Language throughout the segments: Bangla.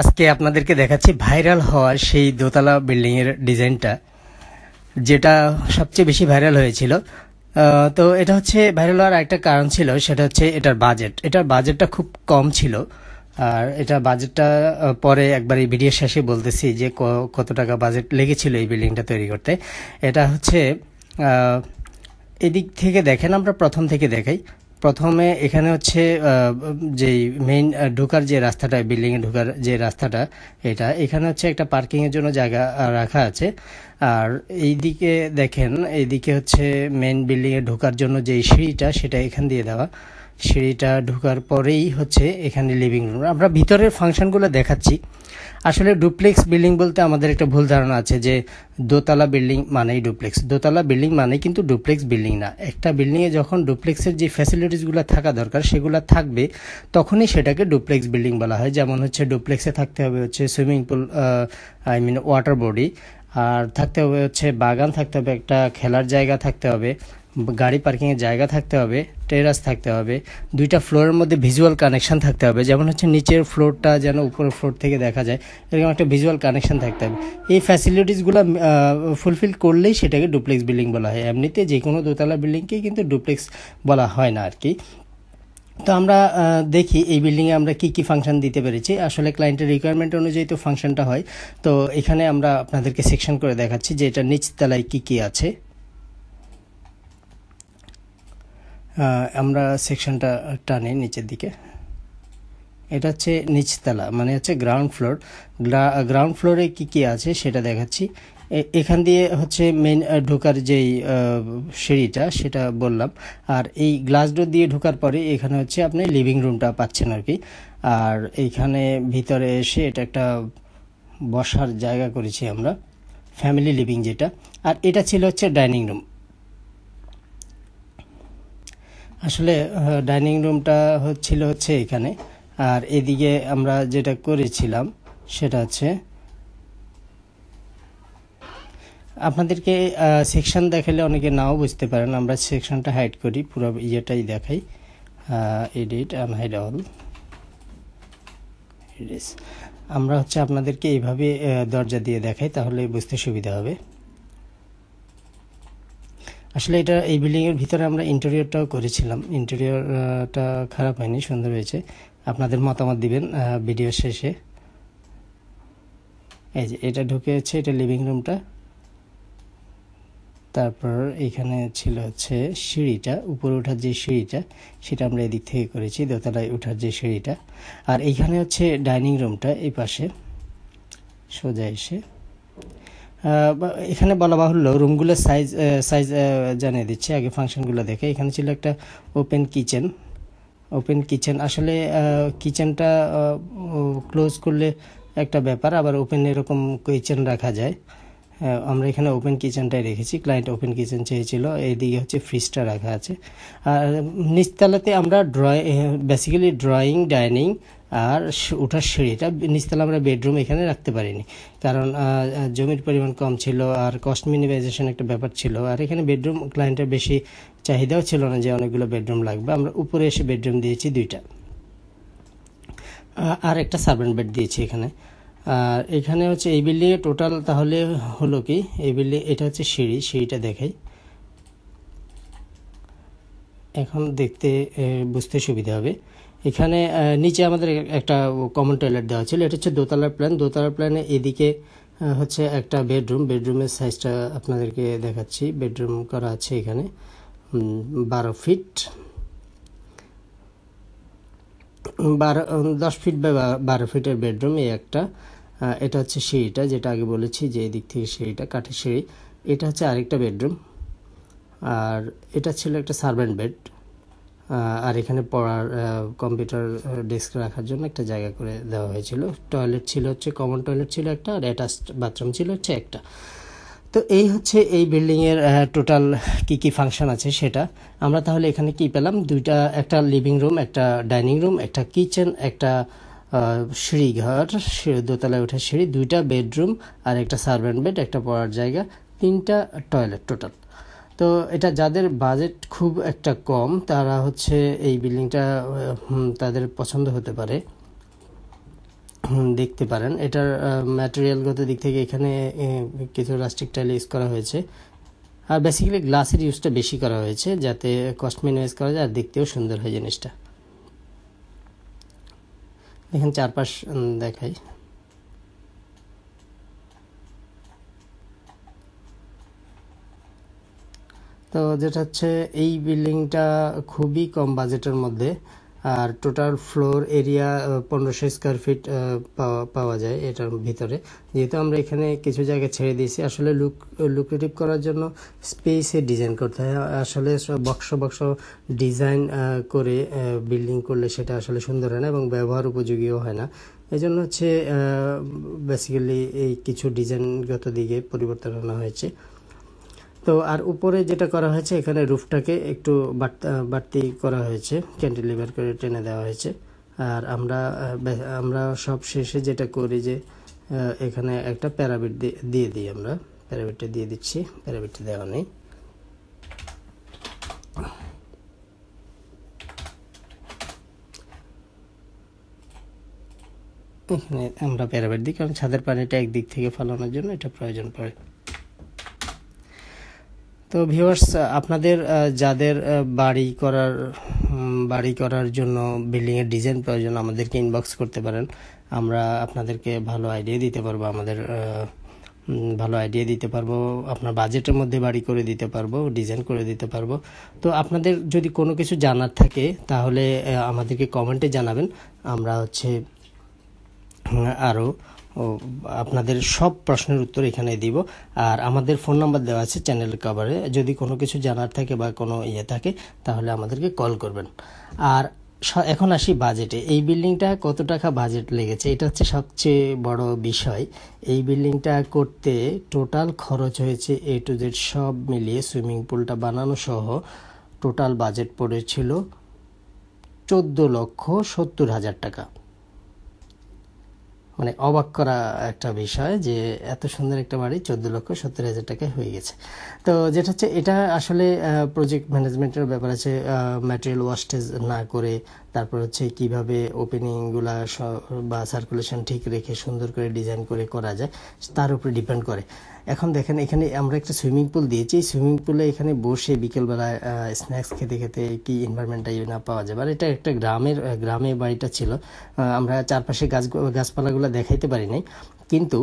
আজকে আপনাদেরকে দেখাচ্ছি ভাইরাল হওয়ার সেই দোতলা বিল্ডিং এর ডিজাইনটা, যেটা সবচেয়ে বেশি ভাইরাল হয়েছিল। তো এটা হচ্ছে ভাইরাল হওয়ার একটা কারণ ছিল, সেটা হচ্ছে এটার বাজেট এটার বাজেটটা খুব কম ছিল। আর এটা বাজেটটা পরে একবার এই ভিডিও শেষে বলতেছি যে কত টাকা বাজেট লেগেছিল এই বিল্ডিংটা তৈরি করতে। এটা হচ্ছে এদিক থেকে দেখেন, আমরা প্রথম থেকে দেখাই। প্রথমে এখানে হচ্ছে যে মেইন ঢোকার যে রাস্তাটা বিল্ডিংয়ে ঢোকার যে রাস্তাটা, এটা, এখানে হচ্ছে একটা পার্কিংয়ের জন্য জায়গা রাখা আছে। আর এইদিকে দেখেন, এইদিকে হচ্ছে মেইন বিল্ডিংয়ে ঢোকার জন্য যে সিঁড়িটা, সেটা এখান দিয়ে দেওয়া। সিঁড়িটা ঢোকার পরেই হচ্ছে এখানে লিভিং রুম আমরা ভিতরের ফাংশনগুলো দেখাচ্ছি। আসলে ডুপ্লেক্স বিল্ডিং বলতে আমাদের একটা ভুল ধারণা আছে যে দোতলা বিল্ডিং মানেই ডুপ্লেক্স দোতলা বিল্ডিং মানে কিন্তু ডুপ্লেক্স বিল্ডিং না। একটা বিল্ডিংয়ে যখন ডুপ্লেক্সের যে ফ্যাসিলিটিসগুলো থাকা দরকার, সেগুলো থাকবে, তখনই সেটাকে ডুপ্লেক্স বিল্ডিং বলা হয়। যেমন হচ্ছে ডুপ্লেক্সে থাকতে হবে হচ্ছে swimming pool I mean water body আর থাকতে হবে হচ্ছে বাগান, থাকতে হবে একটা খেলার জায়গা থাকতে হবে। গাড়ি পার্কিংয়ের জায়গা থাকতে হবে টেরাস থাকতে হবে, দুইটা ফ্লোরের মধ্যে ভিজুয়াল কানেকশন থাকতে হবে, যেমন হচ্ছে নিচের ফ্লোরটা যেন উপরের ফ্লোর থেকে দেখা যায়, এরকম একটা ভিজুয়াল কানেকশন থাকতে হবে। এই ফ্যাসিলিটিসগুলো ফুলফিল করলেই সেটাকে ডুপ্লেক্স বিল্ডিং বলা হয়। এমনিতে যে কোনো দোতলা বিল্ডিংকেই কিন্তু ডুপ্লেক্স বলা হয় না আর কি তো আমরা দেখি এই বিল্ডিংয়ে আমরা কি কি ফাংশন দিতে পেরেছি। আসলে ক্লায়েন্টের রিকোয়ারমেন্ট অনুযায়ী তো ফাংশনটা হয়। তো এখানে আমরা আপনাদেরকে সেকশন করে দেখাচ্ছি যে এটা নিচতলায় কি কি আছে। আমরা সেকশনটা টানি নিচের দিকে। এটা হচ্ছে নিচতলা মানে হচ্ছে গ্রাউন্ড ফ্লোর গ্রাউন্ড ফ্লোরে কি কি আছে সেটা দেখাচ্ছি। এখান দিয়ে হচ্ছে মেন ঢোকার যেই সিঁড়িটা সেটা বললাম। আর এই গ্লাস ডোর দিয়ে ঢোকার পরে এখানে হচ্ছে আপনি লিভিং রুমটা পাচ্ছেন আর কি। আর এইখানে ভিতরে এসে এটা একটা বসার জায়গা করেছি আমরা ফ্যামিলি লিভিং যেটা। আর এটা ছিল হচ্ছে ডাইনিং রুম আসলে ডাইনিং রুমটা হচ্ছিল হচ্ছে এখানে। আর এদিকে আমরা যেটা করেছিলাম, সেটা হচ্ছে, আপনাদেরকে সেকশন দেখালে অনেকে নাও বুঝতে পারেন। আমরা সেকশনটা হাইড করি, পুরো ইয়েটাই দেখাই। Edit and hide all. আমরা হচ্ছে আপনাদেরকে এইভাবে দরজা দিয়ে দেখাই, তাহলে বুঝতে সুবিধা হবে। আসলে এটা এই বিল্ডিংয়ের ভিতরে আমরা ইন্টেরিয়রটাও করেছিলাম। ইন্টেরিয়রটা খারাপ হয়নি, সুন্দর হয়েছে। আপনাদের মতামত দিবেন ভিডিও শেষে। এই যে, এটা ঢুকে হচ্ছে এটা লিভিং রুমটা তারপর এখানে ছিল হচ্ছে সিঁড়িটা, উপরে ওঠার যে সিঁড়িটা, সেটা আমরা এদিক থেকে করেছি, দোতলায় ওঠার যে সিঁড়িটা। আর এইখানে হচ্ছে ডাইনিং রুমটা এই পাশে। সোজা এসে। এখানে বলা বাহুল্য রুমগুলোর সাইজ সাইজ জানিয়ে দিচ্ছি, আগে ফাংশনগুলো দেখে। এখানে ছিল একটা ওপেন কিচেন। ওপেন কিচেন, আসলে কিচেনটা ক্লোজ করলে একটা ব্যাপার, আবার ওপেন এরকম কিচেন রাখা যায়। আমরা এখানে ওপেন কিচেনটাই রেখেছি, ক্লায়েন্ট ওপেন কিচেন চেয়েছিল, এইদিকে হচ্ছে ফ্রিজটা রাখা আছে। আর নিচতলাতে আমরা ড্রয়িং বেসিক্যালি ড্রয়িং ডাইনিং আর ওঠার সিঁড়িটা নিচতলা আমরা বেডরুম এখানে রাখতে পারিনি। কারণ জমির পরিমাণ কম ছিল আর কস্ট মিনিমাইজেশন একটা ব্যাপার ছিল। আর এখানে বেডরুম ক্লায়েন্টের বেশি চাহিদাও ছিল না যে অনেকগুলো বেডরুম লাগবে। আমরা উপরে এসে বেডরুম দিয়েছি দুইটা। আর একটা সার্ভেন্ট বেড দিয়েছি এখানে। আর এখানে হচ্ছে এই বিল্ডিংয়ে টোটাল তাহলে হলো কি? এই বিল্ডিং এটা হচ্ছে সিঁড়ি, সিঁড়িটা দেখাই। এখন দেখতে বুঝতে সুবিধা হবে। এখানে নিচে আমাদের একটা কমন টয়লেট দেওয়া ছিল। এটা হচ্ছে দোতলার প্ল্যান দোতলার প্ল্যানে এদিকে হচ্ছে একটা বেডরুম বেডরুমের সাইজটা আপনাদেরকে দেখাচ্ছি। বেডরুম করা আছে এখানে বারো ফিট বারো দশ ফিট বা বারো ফিটের বেডরুম এই একটা। এটা হচ্ছে সিঁড়িটা, যেটা আগে বলেছি যে এদিক থেকে সিঁড়িটা, কাঠের সিঁড়ি। এটা হচ্ছে আরেকটা বেডরুম আর এটা ছিল একটা সার্ভেন্ট বেড আর এখানে পড়ার কম্পিউটার ডেস্ক রাখার জন্য একটা জায়গা করে দেওয়া হয়েছিল। টয়লেট ছিল হচ্ছে, কমন টয়লেট ছিল একটা আর অ্যাটাচড বাথরুম ছিল হচ্ছে একটা। তো এই হচ্ছে এই বিল্ডিংয়ের টোটাল কি কি ফাংশন আছে সেটা। আমরা তাহলে এখানে কি পেলাম? দুইটা, একটা লিভিং রুম একটা ডাইনিং রুম একটা কিচেন একটা সিঁড়িঘর দোতলায় ওঠার সিঁড়ি, দুইটা বেডরুম আর একটা সার্ভেন্ট বেড একটা পড়ার জায়গা, তিনটা টয়লেট টোটাল তো এটা যাদের বাজেট খুব একটা কম, তারা হচ্ছে এই বিল্ডিংটা তাদের পছন্দ হতে পারে। দেখতে পারেন। এটার ম্যাটেরিয়ালগত দিক থেকে এখানে কিছু রাস্টিক টাইল ইউজ করা হয়েছে। আর বেসিক্যালি গ্লাসের ইউজটা বেশি করা হয়েছে, যাতে কস্ট মিনিমাইজ করা যায় আর দেখতেও সুন্দর হয় জিনিসটা। এখানে চারপাশ দেখাই। তো যেটা হচ্ছে, এই বিল্ডিংটা খুবই কম বাজেটের মধ্যে, আর টোটাল ফ্লোর এরিয়া পনেরোশো স্কোয়ার ফিট পাওয়া যায় এটার ভিতরে। যেহেতু আমরা এখানে কিছু জায়গা ছেড়ে দিয়েছি, আসলে লুক লুক্রেটিভ করার জন্য স্পেসে ডিজাইন করতে হয়। আসলে বক্স বক্স ডিজাইন করে বিল্ডিং করলে সেটা আসলে সুন্দর হয় না এবং ব্যবহার উপযোগীও হয় না। এই জন্য হচ্ছে বেসিক্যালি এই কিছু ডিজাইনগত দিকে পরিবর্তন আনা হয়েছে। তো আর উপরে যেটা করা হয়েছে, এখানে রুফটাকে একটু বাড়ত- করা হয়েছে, ক্যান্টিলিভার করে টেনে দেওয়া হয়েছে। আর আমরা আমরা সব শেষে যেটা করি যে এখানে একটা প্যারাবিট দিয়ে দিই আমরা। প্যারাবিটটা দিয়ে দিচ্ছি, প্যারাবিটটা দেওয়া নেই। এখানে আমরা প্যারাবিট দিই, কারণ ছাদের পানিটা একদিক থেকে ফালানোর জন্য এটা প্রয়োজন পড়ে। তো ভিউয়ার্স আপনাদের যাদের বাড়ি করার বাড়ি করার জন্য বিল্ডিং এর ডিজাইন প্রয়োজন, আমাদেরকে ইনবক্স করতে পারেন। আমরা আপনাদেরকে ভালো আইডিয়া দিতে পারব, আমাদের ভালো আইডিয়া দিতে পারব, আপনার বাজেটের মধ্যে বাড়ি করে দিতে পারব ডিজাইন করে দিতে পারব। তো আপনাদের যদি কোনো কিছু জানার থাকে, তাহলে আমাদেরকে কমেন্টে জানাবেন। আমরা হচ্ছে আরও আপনাদের সব প্রশ্নের উত্তর এখানে দিব। আর আমাদের ফোন নাম্বার দেওয়া আছে চ্যানেল কভারে যদি কোনো কিছু জানার থাকে বা কোনো ইয়ে থাকে, তাহলে আমাদেরকে কল করবেন। আর এখন আসি বাজেটে এই বিল্ডিংটা কত টাকা বাজেট লেগেছে? এটা হচ্ছে সবচেয়ে বড় বিষয়। এই বিল্ডিংটা করতে টোটাল খরচ হয়েছে এ টু জেড সব মিলিয়ে সুইমিং পুলটা বানানো সহ টোটাল বাজেট পড়েছিল চোদ্দ লক্ষ সত্তর হাজার টাকা। মানে অবাক করা একটা বিষয় যে এত সুন্দর একটা বাড়ি চোদ্দ লক্ষ সত্তর হাজার টাকায় হয়ে গেছে। তো যেটা হচ্ছে, এটা আসলে প্রজেক্ট ম্যানেজমেন্টের ব্যাপার আছে ম্যাটেরিয়াল ওয়াস্টেজ না করে তারপর হচ্ছে কীভাবে ওপেনিংগুলা বা সার্কুলেশন ঠিক রেখে সুন্দর করে ডিজাইন করে করা যায়, তার উপরে ডিপেন্ড করে। এখন দেখেন, এখানে আমরা একটা সুইমিং পুল দিয়েছি। সুইমিং পুলে এখানে বসে বিকেলবেলা স্ন্যাক্স খেতে খেতে কি এনভায়রনমেন্টটা না পাওয়া যাবে আর এটা একটা গ্রামের গ্রামে বাড়িটা ছিল। আমরা চারপাশে গাছ, গাছপালাগুলো দেখাইতে পারি নাই। কিন্তু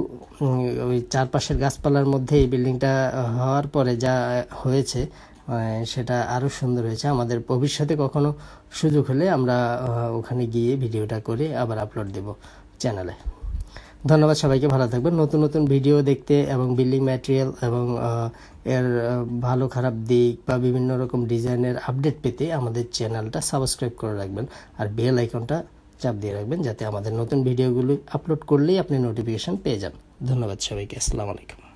ওই চারপাশের গাছপালার মধ্যে এই বিল্ডিংটা হওয়ার পরে যা, হয়েছে সেটা আরও সুন্দর হয়েছে। আমাদের ভবিষ্যতে কখনো সুযোগ হলে আমরা ওখানে গিয়ে ভিডিওটা করে আবার আপলোড দেব চ্যানেলে ধন্যবাদ সবাইকে, ভালো থাকবেন। নতুন নতুন ভিডিও দেখতে এবং বিল্ডিং ম্যাটেরিয়াল এবং এর ভালো, খারাপ দিক বা বিভিন্ন রকম ডিজাইনের আপডেট পেতে আমাদের চ্যানেলটা সাবস্ক্রাইব করে রাখবেন আর বেল আইকনটা চাপ দিয়ে রাখবেন যাতে আমাদের নতুন ভিডিওগুলো আপলোড করলেই আপনি নোটিফিকেশন পেয়ে যান। ধন্যবাদ সবাইকে, আসসালামু আলাইকুম।